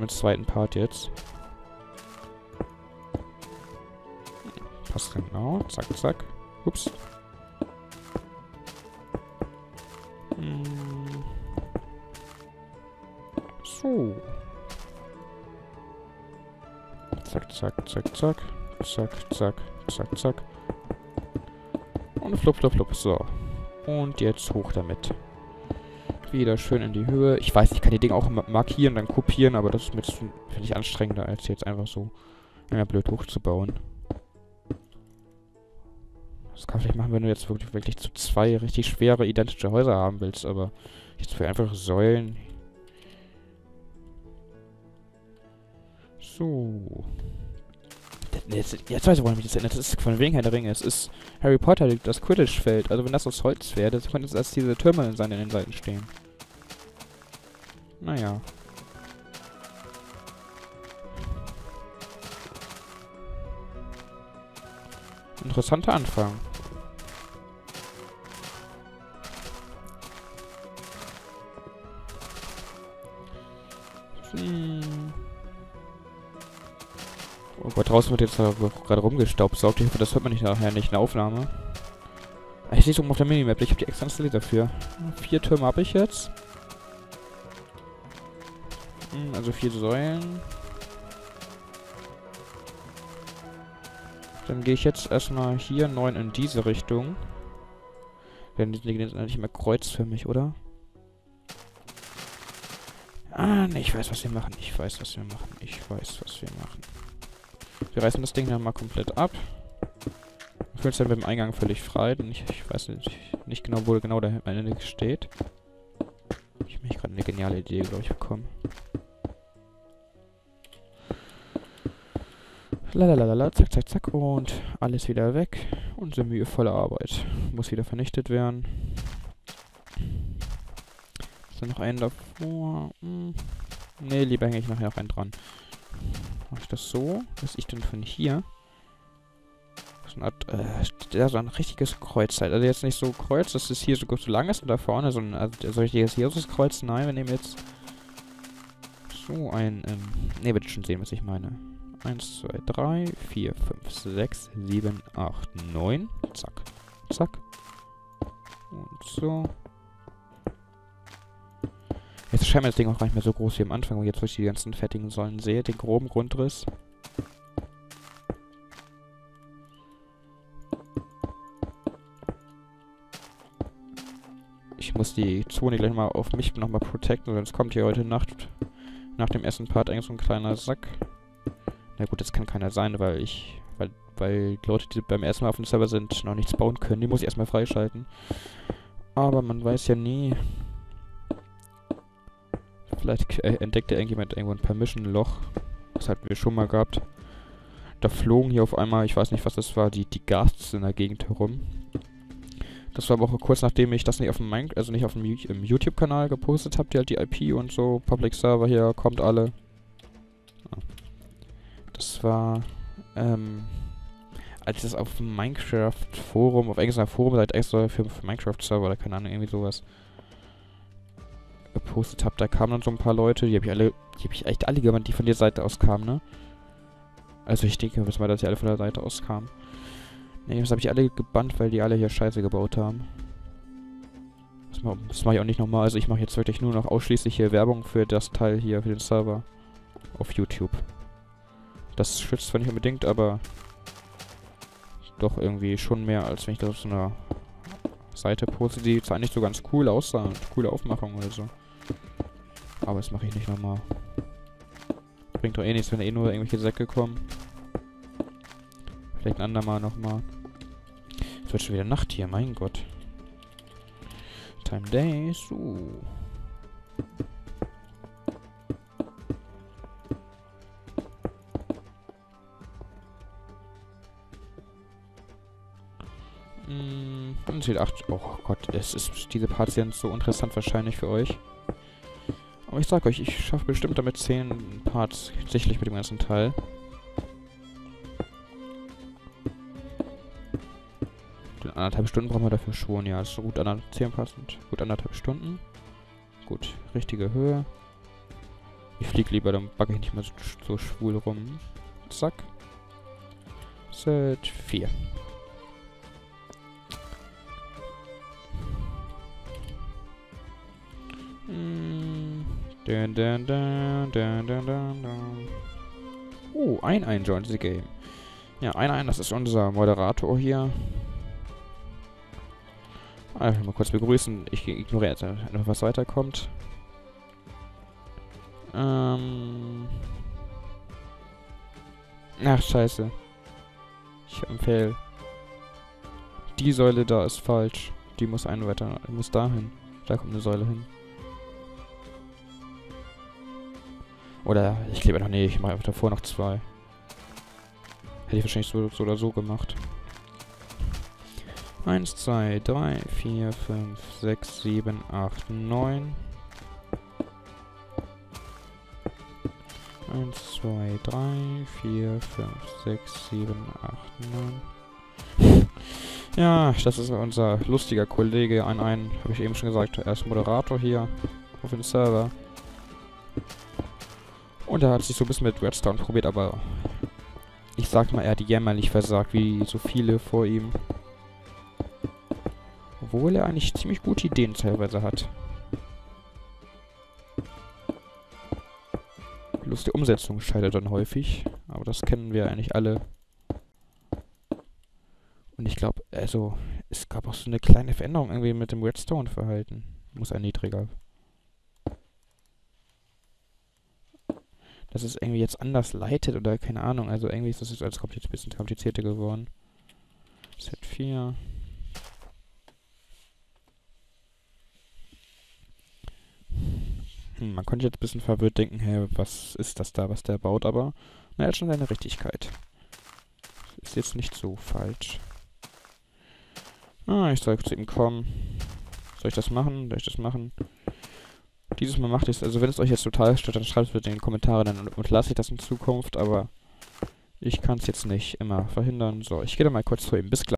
im zweiten Part jetzt. Passt genau. Zack, zack. Ups. So. Zack, zack, zack, zack. Zack, zack, zack, zack. Und flupp, flupp, flupp. So. Und jetzt hoch damit. Wieder schön in die Höhe. Ich weiß, ich kann die Dinge auch markieren, dann kopieren, aber das ist mir finde ich anstrengender, als jetzt einfach so ja, blöd hochzubauen. Das kann vielleicht machen, wenn du jetzt wirklich, wirklich zu zwei richtig schwere, identische Häuser haben willst, aber jetzt für einfache Säulen. So. Jetzt, jetzt weiß ich, woran mich das erinnert. Das ist von wegen Herr der Ringe. Es ist Harry Potter, das Quidditch-Feld. Also wenn das aus Holz wäre, dann könnte als diese Türme in seinen Seiten stehen. Naja. Interessanter Anfang. Hm. Oh Gott, draußen wird jetzt gerade rumgestaubsaugt. Ich hoffe, das hört man nicht nachher nicht in der Aufnahme. Ich sehe es oben auf der Minimap. Ich habe die extra installiert dafür. Vier Türme habe ich jetzt. Hm, also vier Säulen. Dann gehe ich jetzt erstmal hier neun in diese Richtung. Denn die liegen jetzt nicht mehr kreuzförmig, oder? Ah, ne, ich weiß, was wir machen. Ich weiß, was wir machen. Ich weiß, was wir machen. Wir reißen das Ding dann mal komplett ab. Ich fühle dann mit dem Eingang völlig frei, denn ich, ich weiß nicht, nicht genau, wo genau der am Ende steht. Ich habe mich gerade eine geniale Idee, glaube ich, bekommen. Lalalala, zack, zack, zack und alles wieder weg. Unsere mühevolle Arbeit muss wieder vernichtet werden. Ist da noch einen davor? Hm. Ne, lieber hänge ich nachher noch einen dran. Mache ich das so, dass ich dann von hier so eine Art, äh, so ein richtiges Kreuz halt. Also jetzt nicht so Kreuz, dass es hier so, so lang ist und da vorne so ein, also jetzt Jesus-Kreuz? Nein, wir nehmen jetzt so ein, ähm, ne, wird schon sehen, was ich meine. 1, 2, 3, 4, 5, 6, 7, 8, 9. Zack. Zack. Und so. Jetzt scheint mir das Ding auch gar nicht mehr so groß wie am Anfang, wo jetzt wo ich die ganzen fettigen Säulen sehe. Den groben Grundriss. Ich muss die Zone gleich mal auf mich nochmal protecten, sonst kommt hier heute Nacht nach dem ersten Part eigentlich so ein kleiner Sack. Na gut, das kann keiner sein, weil ich, weil, weil Leute, die beim ersten Mal auf dem Server sind, noch nichts bauen können. Die muss ich erstmal freischalten. Aber man weiß ja nie. Vielleicht äh, entdeckt ja irgendjemand irgendwo ein Permission-Loch. Das hatten wir schon mal gehabt. Da flogen hier auf einmal, ich weiß nicht, was das war, die, die Ghasts in der Gegend herum. Das war aber auch kurz nachdem ich das nicht auf dem also nicht auf dem YouTube-Kanal gepostet habe, die halt die IP und so, Public Server hier, kommt alle. Das war, ähm, als ich das auf dem Minecraft-Forum, auf irgendeiner Forum-Seite extra für, für Minecraft-Server oder keine Ahnung, irgendwie sowas gepostet habe, da kamen dann so ein paar Leute, die habe ich alle, die habe ich echt alle gemeint, die von der Seite aus kamen, ne? Also ich denke mal, dass die alle von der Seite aus kamen. Ne, das habe ich alle gebannt, weil die alle hier Scheiße gebaut haben. Das mache mach ich auch nicht nochmal. Also ich mache jetzt wirklich nur noch ausschließlich hier Werbung für das Teil hier, für den Server. Auf YouTube. Das schützt zwar nicht unbedingt, aber doch irgendwie schon mehr, als wenn ich das auf so einer Seite poste, die zwar nicht so ganz cool aussah und coole Aufmachung oder so. Aber das mache ich nicht nochmal. Bringt doch eh nichts, wenn eh nur irgendwelche Säcke kommen. Vielleicht ein andermal nochmal. Es wird schon wieder Nacht hier, mein Gott. Time Days, uh. Hm, Ziel 8. Oh Gott, es ist diese Parts sind so interessant wahrscheinlich für euch. Aber ich sag euch, ich schaffe bestimmt damit 10 Parts sicherlich mit dem ganzen Teil. Anderthalb Stunden brauchen wir dafür schon, ja. Ist so gut anderthalb, 10 Parts gut anderthalb Stunden. Gut, richtige Höhe. Ich flieg lieber, dann backe ich nicht mehr so, so schwul rum. Zack. Set 4. dun, dun, dun, dun, dun, dun, dun. Oh, ein ein joins the game. Ja, ein ein, das ist unser Moderator hier. Einfach mal kurz begrüßen. Ich ignoriere jetzt einfach, was weiterkommt. Ähm. Ach, scheiße. Ich empfehle. Die Säule da ist falsch. Die muss ein weiter, muss dahin. Da kommt eine Säule hin. Oder ich klebe noch, nee, ich mache einfach davor noch zwei. Hätte ich wahrscheinlich so, so oder so gemacht. 1, 2, 3, 4, 5, 6, 7, 8, 9. 1, 2, 3, 4, 5, 6, 7, 8, 9. Ja, das ist unser lustiger Kollege. Ein, ein, habe ich eben schon gesagt, er ist Moderator hier auf dem Server. Und er hat sich so ein bisschen mit Redstone probiert, aber ich sag mal, er hat jämmerlich versagt, wie so viele vor ihm. Obwohl er eigentlich ziemlich gute Ideen teilweise hat. Bloß die Umsetzung scheitert dann häufig. Aber das kennen wir eigentlich alle. Und ich glaube, also, es gab auch so eine kleine Veränderung irgendwie mit dem Redstone-Verhalten. Muss ein niedriger dass es irgendwie jetzt anders leitet oder keine Ahnung. Also irgendwie ist das jetzt alles kompliziert, ein bisschen komplizierter geworden. Set 4. Hm, man konnte jetzt ein bisschen verwirrt denken, hey, was ist das da, was der baut, aber na, er hat schon seine Richtigkeit. Ist jetzt nicht so falsch. Ah, ich soll zu ihm kommen. Soll ich das machen? Soll ich das machen? Dieses Mal macht es, also wenn es euch jetzt total stört, dann schreibt es bitte in die Kommentare, dann unterlasse ich das in Zukunft, aber ich kann es jetzt nicht immer verhindern. So, ich gehe da mal kurz zu ihm. Bis gleich.